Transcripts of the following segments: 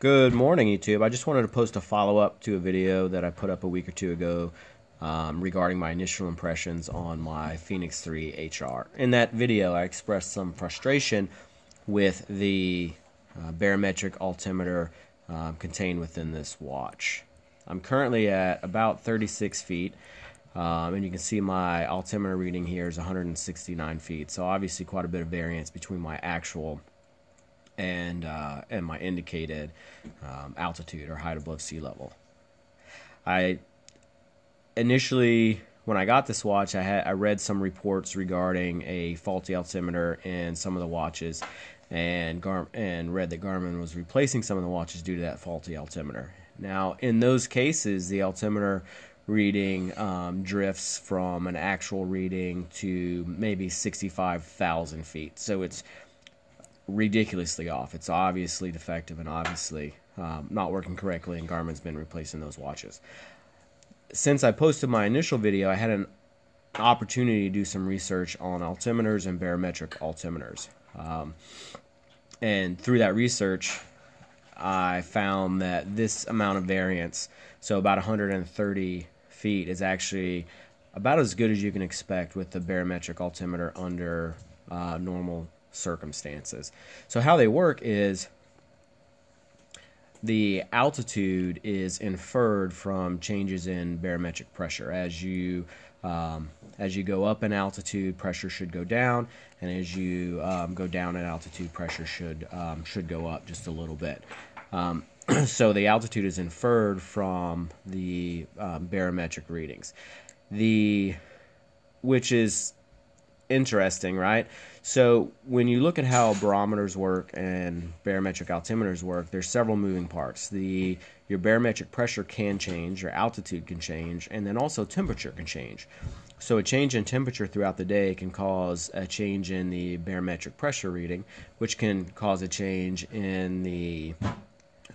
Good morning, YouTube. I just wanted to post a follow up to a video that I put up a week or two ago um, regarding my initial impressions on my Fenix 3 HR. In that video, I expressed some frustration with the uh, barometric altimeter um, contained within this watch. I'm currently at about 36 feet. Um, and you can see my altimeter reading here is 169 feet. So obviously quite a bit of variance between my actual and uh, and my indicated um, altitude or height above sea level. I initially when I got this watch, I had I read some reports regarding a faulty altimeter in some of the watches, and Gar- and read that Garmin was replacing some of the watches due to that faulty altimeter. Now, in those cases, the altimeter reading um, drifts from an actual reading to maybe 65,000 feet. So it's ridiculously off. It's obviously defective and obviously um, not working correctly, and Garmin's been replacing those watches. Since I posted my initial video, I had an opportunity to do some research on altimeters and barometric altimeters. Um, and through that research, I found that this amount of variance, so about 130 feet, is actually about as good as you can expect with the barometric altimeter under uh, normal circumstances. So how they work is the altitude is inferred from changes in barometric pressure. As you um, as you go up in altitude, pressure should go down, and as you um, go down in altitude, pressure should um, should go up just a little bit. Um, so the altitude is inferred from the um, barometric readings. The which is interesting, right? So when you look at how barometers work and barometric altimeters work, there's several moving parts. The your barometric pressure can change, your altitude can change, and then also temperature can change. So a change in temperature throughout the day can cause a change in the barometric pressure reading, which can cause a change in the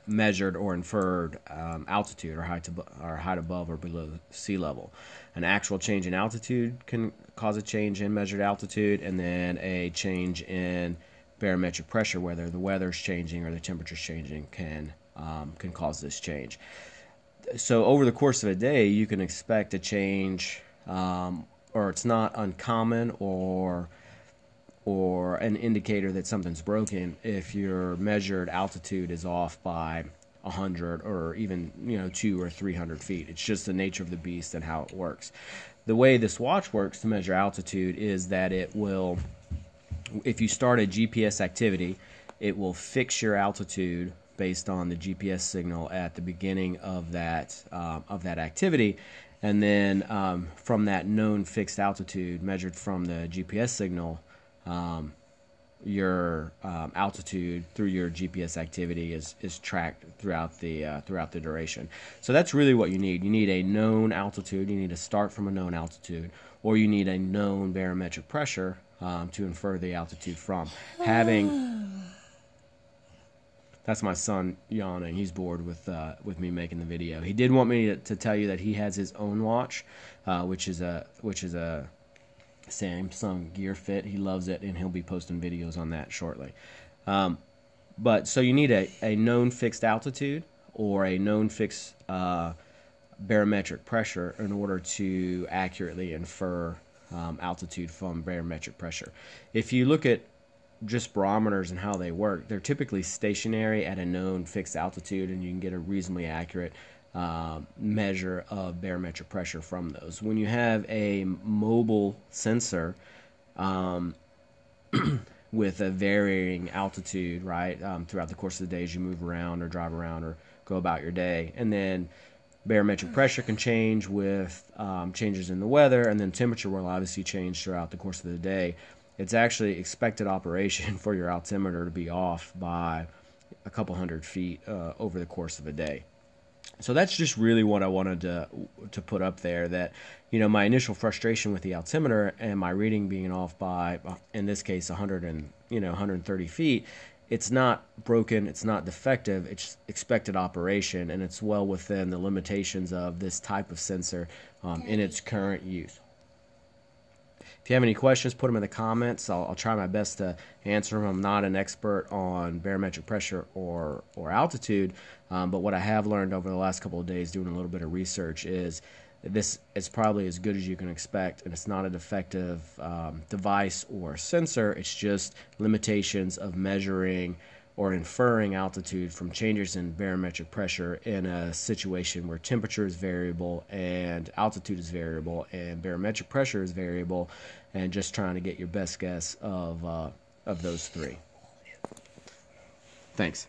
measured or inferred um, altitude or height, or height above or below sea level. An actual change in altitude can cause a change in measured altitude, and then a change in barometric pressure, whether the weather's changing or the temperature's changing, can um, can cause this change. So over the course of a day, you can expect a change, um, or it's not uncommon, or or an indicator that something's broken if your measured altitude is off by 100 or even you know 2 or 300 feet. It's just the nature of the beast and how it works. The way this watch works to measure altitude is that it will if you start a gps activity it will fix your altitude based on the gps signal at the beginning of that um, of that activity. And then um, from that known fixed altitude measured from the gps signal um, your um, altitude through your GPS activity is is tracked throughout the uh, throughout the duration. So that's really what you need. You need a known altitude. You need to start from a known altitude, or you need a known barometric pressure um, to infer the altitude from. Having that's my son yawning. He's bored with uh, with me making the video. He did want me to, to tell you that he has his own watch, uh, which is a which is a Samsung Gear Fit. He loves it, and he'll be posting videos on that shortly. Um, but so you need a, a known fixed altitude or a known fixed uh, barometric pressure in order to accurately infer um, altitude from barometric pressure. If you look at just barometers and how they work, they're typically stationary at a known fixed altitude, and you can get a reasonably accurate uh, measure of barometric pressure from those. When you have a mobile sensor um, with a varying altitude, right, um, throughout the course of the day as you move around or drive around or go about your day, and then barometric pressure can change with um, changes in the weather, and then temperature will obviously change throughout the course of the day. It's actually expected operation for your altimeter to be off by a couple hundred feet uh, over the course of a day so that's just really what I wanted to to put up there. That you know my initial frustration with the altimeter and my reading being off by in this case 100 and you know 130 feet. It's not broken. It's not defective. It's expected operation, and it's well within the limitations of this type of sensor um, in its current use. If you have any questions, put them in the comments. I'll, I'll, try my best to answer them. I'm not an expert on barometric pressure or or altitude, um, but what I have learned over the last couple of days doing a little bit of research is this is probably as good as you can expect, and it's not a defective um, device or sensor. It's just limitations of measuring or inferring altitude from changes in barometric pressure in a situation where temperature is variable and altitude is variable and barometric pressure is variable and just trying to get your best guess of uh, of those three. Thanks.